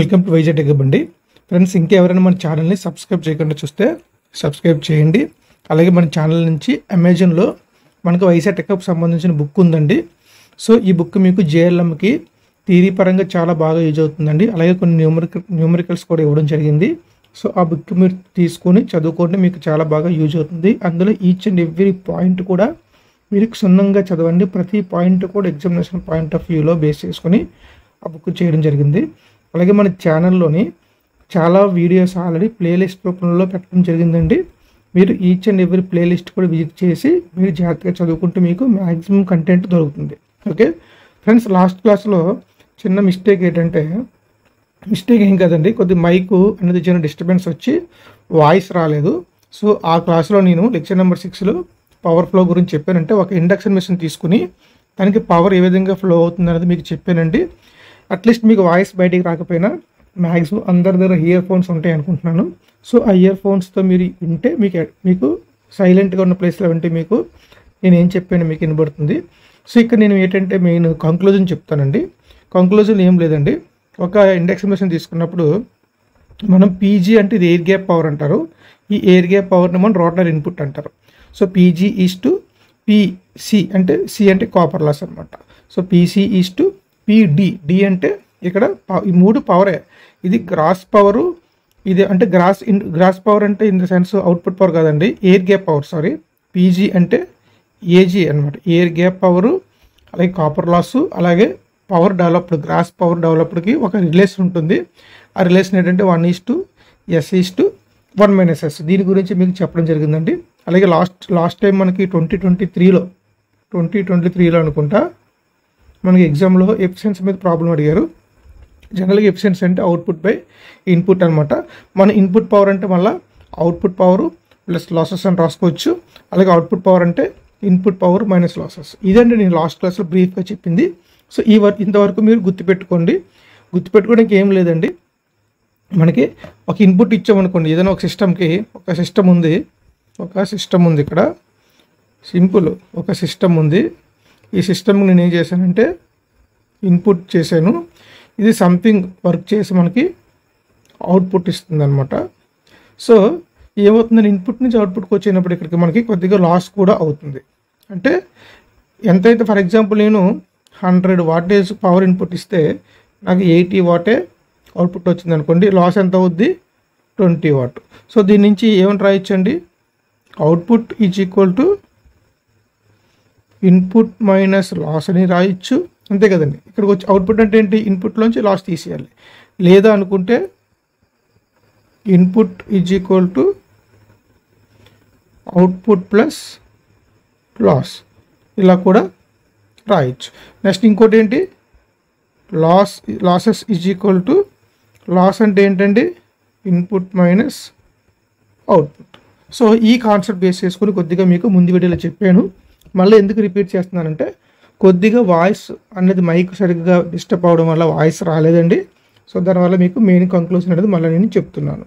Welcome to Vizag అండి friends ఇంకెవరైనా మన ఛానల్ని సబ్స్క్రైబ్ చేయకుండా చూస్తే సబ్స్క్రైబ్ చేయండి. అలాగే మన ఛానల్ నుంచి అమెజాన్లో మనకు వైజాగ్ టెక్అప్ సంబంధించిన బుక్ ఉందండి. సో ఈ బుక్ మీకు జేఎల్ఎంకి థీరీ పరంగా చాలా బాగా యూజ్ అవుతుందండి. అలాగే కొన్ని న్యూమరికల్ న్యూమరికల్స్ కూడా ఇవ్వడం జరిగింది. సో ఆ బుక్ మీరు తీసుకొని చదువుకోండి మీకు చాలా బాగా యూజ్ అవుతుంది. అందులో ఈచ్ అండ్ ఎవ్రీ పాయింట్ కూడా మీరు క్షుణ్ణంగా చదవండి. ప్రతి పాయింట్ కూడా ఎగ్జామినేషన్ పాయింట్ ఆఫ్ వ్యూలో బేస్ చేసుకొని ఆ బుక్ చేయడం జరిగింది. అలాగే మన ఛానల్లోని చాలా వీడియోస్ ఆల్రెడీ ప్లేలిస్ట్ రూపంలో పెట్టడం జరిగిందండి. మీరు ఈచ్ అండ్ ఎవ్రీ ప్లేలిస్ట్ కూడా విజిట్ చేసి మీరు జాగ్రత్తగా చదువుకుంటే మీకు మ్యాక్సిమం కంటెంట్ దొరుకుతుంది. ఓకే ఫ్రెండ్స్ లాస్ట్ క్లాస్లో చిన్న మిస్టేక్ ఏంటంటే మిస్టేక్ ఏం కదండి. కొద్ది మైకు అనేది చిన్న డిస్టర్బెన్స్ వచ్చి వాయిస్ రాలేదు. సో ఆ క్లాస్లో నేను లెక్చర్ నెంబర్ సిక్స్లో పవర్ ఫ్లో గురించి చెప్పానంటే ఒక ఇండక్షన్ మిషన్ తీసుకుని దానికి పవర్ ఏ విధంగా ఫ్లో అవుతుంది అనేది మీకు చెప్పానండి. అట్లీస్ట్ మీకు వాయిస్ బయటికి రాకపోయినా మ్యాక్సిమం అందరి దగ్గర ఇయర్ ఫోన్స్ ఉంటాయి అనుకుంటున్నాను. సో ఆ ఇయర్ ఫోన్స్తో మీరు వింటే మీకు మీకు సైలెంట్గా ఉన్న ప్లేస్లో వింటే మీకు నేను ఏం చెప్పాను మీకు వినబడుతుంది. సో ఇక్కడ నేను ఏంటంటే మెయిన్ కంక్లూజన్ చెప్తానండి. కంక్లూజన్ ఏం లేదండి. ఒక ఇండక్షన్ మిషన్ తీసుకున్నప్పుడు మనం పీజీ అంటే ఇది ఎయిర్ గ్యాప్ పవర్ అంటారు. ఈ ఎయిర్ గ్యాప్ పవర్ని మనం రోటర్ ఇన్పుట్ అంటారు. So PG is to PC అంటే సి అంటే కాపర్ లాస్ అనమాట so PC is to PD D అంటే ఇక్కడ ఈ మూడు పవరే ఇది గ్రాస్ పవరు ఇది అంటే గ్రాస్ ఇన్ గ్రాస్ పవర్ అంటే in the sense output power కాదండి. Air gap power sorry PG అంటే ఏజీ అనమాట ఎయిర్ గ్యాప్ పవరు అలాగే కాపర్ లాస్ అలాగే పవర్ డెవలప్డ్ గ్రాస్ పవర్ డెవలప్డ్కి ఒక రిలేషన్ ఉంటుంది. ఆ రిలేషన్ ఏంటంటే one is to S is to one minus S దీని గురించి మీకు చెప్పడం జరిగిందండి. అలాగే లాస్ట్ లాస్ట్ టైం మనకి ట్వంటీ ట్వంటీ త్రీలో ట్వంటీ ట్వంటీ త్రీలో అనుకుంటా మనకి ఎగ్జామ్లో ఎఫిషియన్స్ మీద ప్రాబ్లం అడిగారు. జనరల్గా ఎఫిషియన్స్ అంటే అవుట్పుట్ బై ఇన్పుట్ అనమాట మన ఇన్పుట్ పవర్ అంటే మళ్ళీ అవుట్పుట్ పవర్ ప్లస్ లాసెస్ అని రాసుకోవచ్చు. అలాగే అవుట్పుట్ పవర్ అంటే ఇన్పుట్ పవర్ మైనస్ లాసెస్ ఇదండి నేను లాస్ట్ క్లాస్లో బ్రీఫ్గా చెప్పింది. సో ఈ వర్ ఇంతవరకు మీరు గుర్తుపెట్టుకోండి. గుర్తుపెట్టుకోవడానికి ఏం లేదండి. మనకి ఒక ఇన్పుట్ ఇచ్చామనుకోండి ఏదైనా ఒక సిస్టమ్కి ఒక సిస్టమ్ ఉంది. ఒక సిస్టమ్ ఉంది ఇక్కడ. సింపుల్ ఒక సిస్టమ్ ఉంది. ఈ సిస్టమ్ నేను ఏం చేశానంటే ఇన్పుట్ చేశాను. ఇది సంథింగ్ వర్క్ చేసి మనకి అవుట్పుట్ ఇస్తుంది అనమాట సో ఏమవుతుందని ఇన్పుట్ నుంచి అవుట్పుట్కి వచ్చినప్పుడు ఇక్కడికి మనకి కొద్దిగా లాస్ కూడా అవుతుంది. అంటే ఎంతైతే ఫర్ ఎగ్జాంపుల్ నేను హండ్రెడ్ వాటేజ్ పవర్ ఇన్పుట్ ఇస్తే నాకు ఎయిటీ వాటే అవుట్పుట్ వచ్చింది అనుకోండి లాస్ ఎంత అవుద్ది? Twenty what. సో దీని నుంచి ఏమని రాయొచ్చండి? Output is equal to input minus loss అని రాయొచ్చు. అంతే కదండి. ఇక్కడికి వచ్చి అవుట్పుట్ అంటే ఏంటి? ఇన్పుట్లోంచి లాస్ తీసేయాలి. లేదా అనుకుంటే input is equal to output plus loss ఇలా కూడా రాయొచ్చు. నెక్స్ట్ ఇంకోటి ఏంటి? Loss losses is equal to loss అంటే ఏంటండి? ఇన్పుట్ మైనస్ అవుట్పుట్ సో ఈ కాన్సెప్ట్ బేస్ చేసుకుని కొద్దిగా మీకు ముందు వీడియోలో చెప్పాను. మళ్ళీ ఎందుకు రిపీట్ చేస్తున్నానంటే కొద్దిగా వాయిస్ అనేది మైక్ సరిగ్గా డిస్టర్బ్ అవడం వల్ల వాయిస్ రాలేదండి. సో దానివల్ల మీకు మెయిన్ కంక్లూజన్ అనేది మళ్ళీ నేను చెప్తున్నాను.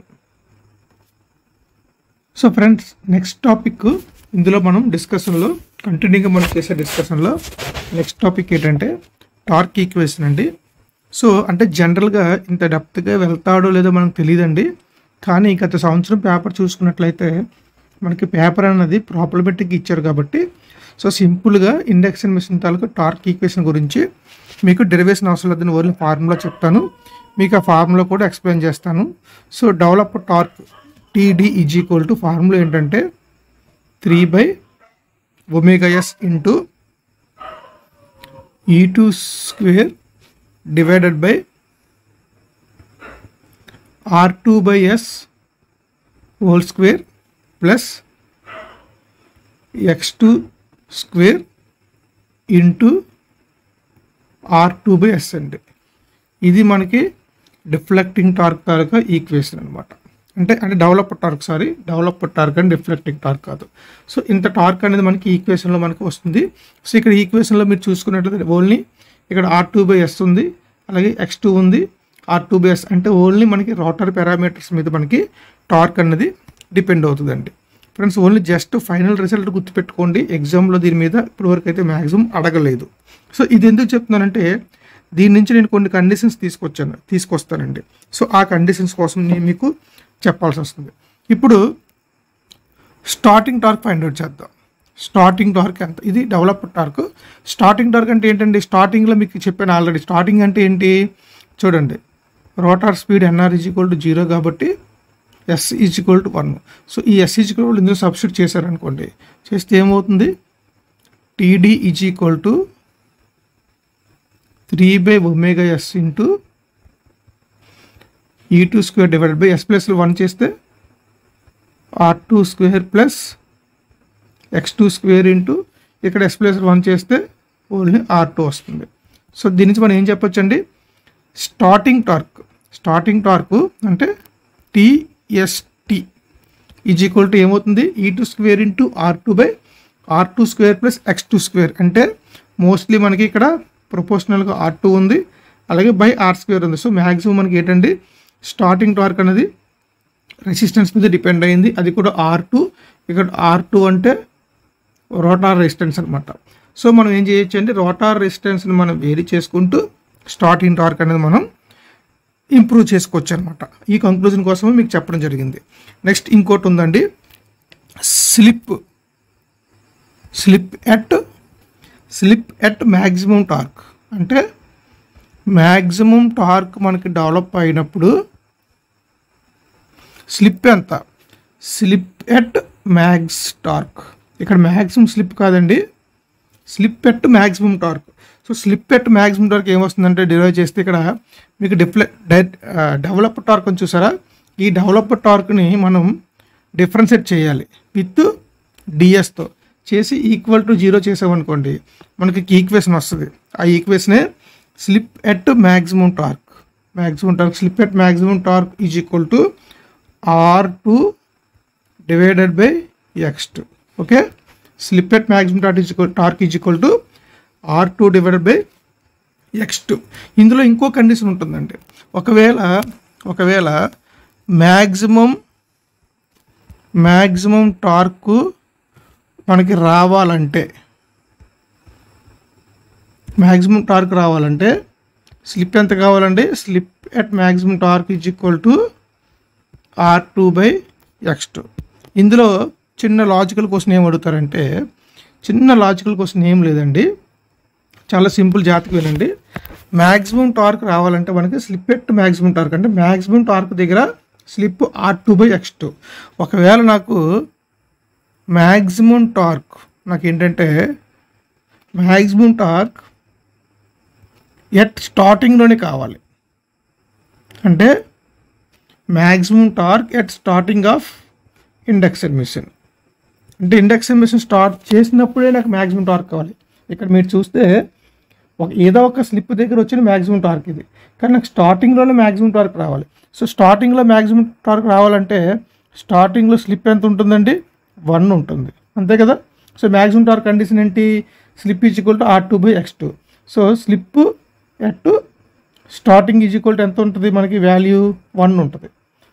సో ఫ్రెండ్స్ నెక్స్ట్ టాపిక్ ఇందులో మనం డిస్కషన్లో కంటిన్యూగా మనం చేసే డిస్కషన్లో నెక్స్ట్ టాపిక్ ఏంటంటే టార్క్ ఈక్వేషన్ అండి. సో అంటే జనరల్గా ఇంత డెప్త్గా వెళ్తాడో లేదో మనకు తెలియదండి. కానీ గత సంవత్సరం పేపర్ చూసుకున్నట్లయితే మనకి పేపర్ అనేది ప్రాబ్లమెటిక్ ఇచ్చారు కాబట్టి సో సింపుల్గా ఇండక్షన్ మిషన్ తాలూకు టార్క్ ఈక్వేషన్ గురించి మీకు డెరివేషన్ అవసరం లేదని ఓన్లీ ఫార్ములా చెప్తాను. మీకు ఆ ఫార్ములా కూడా ఎక్స్ప్లెయిన్ చేస్తాను. So develop torque TD is equal to formula ఏంటంటే three by omega S into E two square divided by R two by S whole square plus X two square into R two by S అండి. ఇది మనకి deflecting torque తాలూకా equation అనమాట అంటే అంటే develop torque sorry develop torque and deflecting torque కాదు. So ఇంత torque అనేది మనకి ఈక్వేషన్లో మనకి వస్తుంది. సో ఇక్కడ ఈక్వేషన్లో మీరు చూసుకున్నట్లయితే ఓన్లీ ఇక్కడ ఆర్ టూ బై ఎస్ ఉంది అలాగే ఎక్స్ టూ ఉంది ఆర్ టూ బై ఎస్ అంటే ఓన్లీ మనకి రోటర్ పారామీటర్స్ మీద మనకి టార్క్ అనేది డిపెండ్ అవుతుందండి. Friends only just final result గుర్తుపెట్టుకోండి. ఎగ్జామ్లో దీని మీద ఇప్పటివరకు అయితే మ్యాక్సిమం అడగలేదు. సో ఇది ఎందుకు చెప్తున్నానంటే దీని నుంచి నేను కొన్ని కండిషన్స్ తీసుకొచ్చాను తీసుకొస్తానండి. సో ఆ కండిషన్స్ కోసం నేను మీకు చెప్పాల్సి వస్తుంది. ఇప్పుడు స్టార్టింగ్ టార్క్ ఫైండ్ అవుట్ చేద్దాం. స్టార్టింగ్ టార్క్ ఎంత? ఇది డెవలప్ టార్క్ స్టార్టింగ్ టార్క్ అంటే ఏంటండి? స్టార్టింగ్లో మీకు చెప్పాను ఆల్రెడీ స్టార్టింగ్ అంటే ఏంటి? చూడండి. Rotor speed NR is equal to zero కాబట్టి S is equal to one so ఈ ఎస్ ఈజ్ ఈక్వల్ ఇందులో సబ్స్టిట్యూట్ చేశారనుకోండి చేస్తే ఏమవుతుంది? TD is equal to three by omega S into E two square divided by S plus one చేస్తే R two square plus X two square into ఇక్కడ S plus one చేస్తే only R two వస్తుంది. So దీని నుంచి మనం ఏం చెప్పొచ్చండి? Starting torque starting torque అంటే T TST is equal to ఏమవుతుంది? E two square into R two by R two square plus X two square అంటే మోస్ట్లీ మనకి ఇక్కడ ప్రొపోర్షనల్గా ఆర్ టూ ఉంది అలాగే బై ఆర్ స్క్వేర్ ఉంది. సో మ్యాక్సిమం మనకి ఏంటండి? స్టార్టింగ్ టార్క్ అనేది రెసిస్టెన్స్ మీద డిపెండ్ అయింది. అది కూడా ఆర్ టూ ఇక్కడ ఆర్ టూ అంటే రోటార్ రెసిస్టెన్స్ అనమాట సో మనం ఏం చేయొచ్చు అంటే రోటార్ రెసిస్టెన్స్ని మనం వేరీ చేసుకుంటూ స్టార్టింగ్ టార్క్ అనేది మనం ఇంప్రూవ్ చేసుకోవచ్చు అనమాట ఈ కంక్లూజన్ కోసమే మీకు చెప్పడం జరిగింది. నెక్స్ట్ ఇంకోటి ఉందండి. Slip slip at slip at maximum torque అంటే మ్యాక్సిమం టార్క్ మనకి డెవలప్ అయినప్పుడు స్లిప్ ఎంత? స్లిప్ ఎట్ మ్యాక్స్ టార్క్ ఇక్కడ మ్యాక్సిమం స్లిప్ కాదండి. Slip at maximum torque so slip at maximum torque ఏమొస్తుందంటే డిరైవ్ చేస్తే ఇక్కడ మీకు డిఫ్లె డెవలప్ టార్క్ అని చూసారా? ఈ డెవలప్ టార్క్ని మనం డిఫరెన్షియేట్ చేయాలి విత్ డిఎస్తో చేసి ఈక్వల్ టు జీరో చేసామనుకోండి మనకి ఈక్వేషన్ వస్తుంది. ఆ ఈక్వేషనే slip at maximum torque. Maximum torque slip at maximum torque is equal to R two divided by X two. Okay? Slip at maximum torque is equal torque is equal to R two divided by X two ఇందులో ఇంకో condition ఉంటుందండి. ఒకవేళ ఒకవేళ maximum maximum torque మనకి రావాలంటే maximum torque రావాలంటే slip ఎంత కావాలండి? Slip at maximum torque is equal to R two by X two ఇందులో చిన్న లాజికల్ క్వశ్చన్ ఏం అడుగుతారంటే చిన్న లాజికల్ క్వశ్చన్ ఏం లేదండి. చాలా సింపుల్ జాతకు వినండి మ్యాక్సిమం టార్క్ రావాలంటే మనకి స్లిప్ ఎట్ మ్యాక్సిమం టార్క్. అంటే మ్యాక్సిమం టార్క్ దగ్గర slip R two by X two. ఒకవేళ నాకు మ్యాక్సిమం టార్క్ నాకు ఏంటంటే మ్యాక్సిమం టార్క్ ఎట్ స్టార్టింగ్లోనే కావాలి. అంటే maximum torque at starting of induction machine. అంటే ఇండక్షన్ మిషన్ స్టార్ట్ చేసినప్పుడే నాకు మ్యాక్సిమం టార్క్ కావాలి. ఇక్కడ మీరు చూస్తే ఒక ఏదో ఒక స్లిప్ దగ్గర వచ్చిన మ్యాక్సిమం టార్క్ ఇది. కానీ నాకు స్టార్టింగ్లోనే మ్యాక్సిమం టార్క్ రావాలి. సో స్టార్టింగ్లో మ్యాక్సిమం టార్క్ రావాలంటే స్టార్టింగ్లో స్లిప్ ఎంత ఉంటుందండి? వన్ ఉంటుంది. అంతే కదా? సో మ్యాక్సిమం టార్క్ కండిషన్ ఏంటి? Slip is equal to R two by X two so slip at starting is equal to ఎంత ఉంటుంది మనకి? వాల్యూ వన్ ఉంటుంది.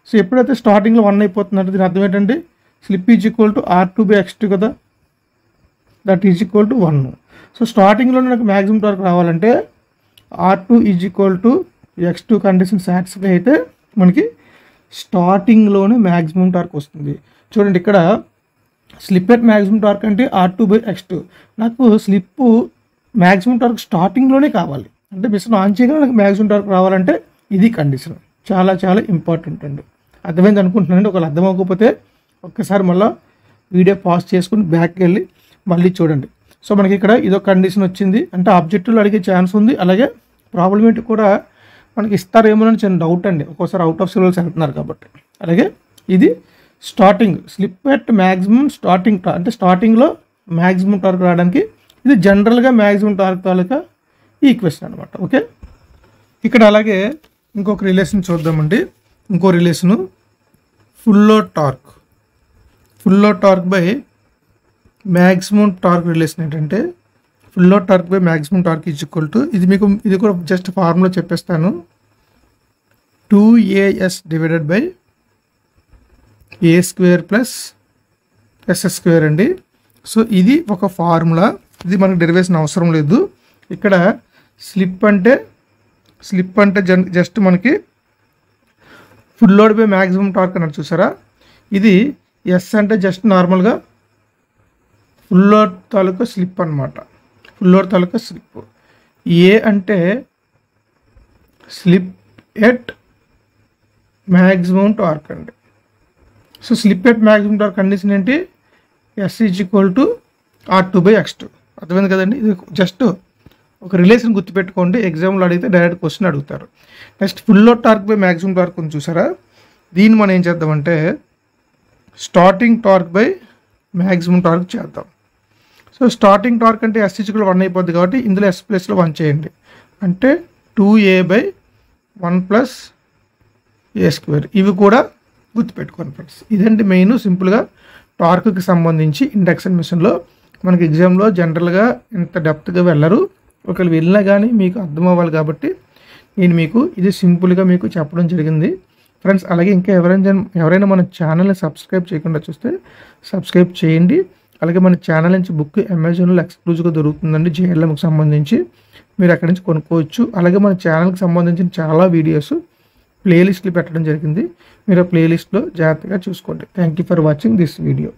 సో ఎప్పుడైతే స్టార్టింగ్లో వన్ అయిపోతుందంటే దీని అర్థం ఏంటండి? Slip is equal to R two by X two కదా? That is equal to one so స్టార్టింగ్లో నాకు మ్యాక్సిమం టార్క్ రావాలంటే R two is equal to X two condition satisfy అయితే మనకి స్టార్టింగ్లోనే మ్యాక్సిమం టార్క్ వస్తుంది. చూడండి ఇక్కడ స్లిప్ ఎట్ మ్యాక్సిమం టార్క్ అంటే R two by X two నాకు స్లిప్ మ్యాక్సిమం టార్క్ స్టార్టింగ్లోనే కావాలి. అంటే మిషన్ ఆన్ చేయగానే నాకు మ్యాక్సిమం టార్క్ రావాలంటే ఇది కండిషన్ చాలా చాలా ఇంపార్టెంట్ అండి. అర్థమైంది అనుకుంటున్నానండి? ఒకవేళ అర్థం అవ్వకపోతే ఒక్కసారి మళ్ళీ వీడియో పాజ్ చేసుకుని బ్యాక్కి వెళ్ళి మళ్ళీ చూడండి. సో మనకి ఇక్కడ ఇదో కండిషన్ వచ్చింది. అంటే ఆబ్జెక్టివ్లో అడిగే ఛాన్స్ ఉంది. అలాగే ప్రాబ్లం ఏంటి కూడా మనకి ఇస్తారేమోనని చిన్న డౌట్ అండి. ఒక్కోసారి అవుట్ ఆఫ్ సిలబస్ వెళ్తున్నారు కాబట్టి. అలాగే ఇది starting slip at maximum starting అంటే స్టార్టింగ్లో మ్యాక్సిమం టార్క్ రావడానికి ఇది జనరల్గా మ్యాక్సిమం టార్క్ తాలూకా క్వశ్చన్ అనమాట ఓకే? ఇక్కడ అలాగే ఇంకొక రిలేషన్ చూద్దామండి. ఇంకో రిలేషను ఫుల్లో torque ఫుల్లో torque by maximum torque relation ఏంటంటే full load torque by maximum torque is equal to ఇది మీకు ఇది కూడా జస్ట్ ఫార్ములా చెప్పేస్తాను. Two A S divided by A square plus S S square అండి. సో ఇది ఒక ఫార్ములా ఇది మనకు డెరివేషన్ అవసరం లేదు. ఇక్కడ స్లిప్ అంటే స్లిప్ అంటే జన్ జస్ట్ మనకి full load by maximum torque అన్నట్టు చూసారా? ఇది ఎస్ అంటే జస్ట్ నార్మల్గా ఫుల్ లోడ్ తాలూకా స్లిప్ అనమాట ఫుల్ లోడ్ తాలూకా స్లిప్. ఏ అంటే స్లిప్ ఎట్ మ్యాక్సిమం టార్క్ అండి. So slip at maximum torque condition ఏంటి? S is equal to R two by X two అర్థమైంది కదండి? ఇది జస్ట్ ఒక రిలేషన్ గుర్తుపెట్టుకోండి. ఎగ్జామ్లో అడిగితే డైరెక్ట్ క్వశ్చన్ అడుగుతారు. Next full load torque by maximum torque ఉంది చూసారా? దీన్ని మనం ఏం చేద్దామంటే starting torque by maximum torque చేద్దాం. సో స్టార్టింగ్ టార్క్ అంటే ఎస్ కూడా వన్ అయిపోద్ది కాబట్టి ఇందులో ఎస్ ప్లస్లో వన్ చేయండి. అంటే two A by one plus A square ఇవి కూడా గుర్తుపెట్టుకోండి ఫ్రెండ్స్ ఇదండి మెయిన్ సింపుల్గా టార్క్కి సంబంధించి ఇండక్షన్ మిషన్లో మనకి ఎగ్జామ్లో జనరల్గా ఇంత డెప్త్గా వెళ్ళరు. ఒకవేళ వెళ్ళినా కానీ మీకు అర్థం అవ్వాలి కాబట్టి నేను మీకు ఇది సింపుల్గా మీకు చెప్పడం జరిగింది. ఫ్రెండ్స్ అలాగే ఇంకా ఎవరైనా ఎవరైనా మన ఛానల్ని సబ్స్క్రైబ్ చేయకుండా చూస్తే సబ్స్క్రైబ్ చేయండి. అలాగే మన ఛానల్ నుంచి బుక్ అమెజాన్లో ఎక్స్క్లూజివ్గా దొరుకుతుందండి జేఎల్ఎంకి సంబంధించి. మీరు అక్కడి నుంచి కొనుక్కోవచ్చు. అలాగే మన ఛానల్కి సంబంధించిన చాలా వీడియోస్ ప్లేలిస్ట్లు పెట్టడం జరిగింది. మీరు ఆ ప్లేలిస్ట్లో జాగ్రత్తగా చూసుకోండి. Thank you for watching this video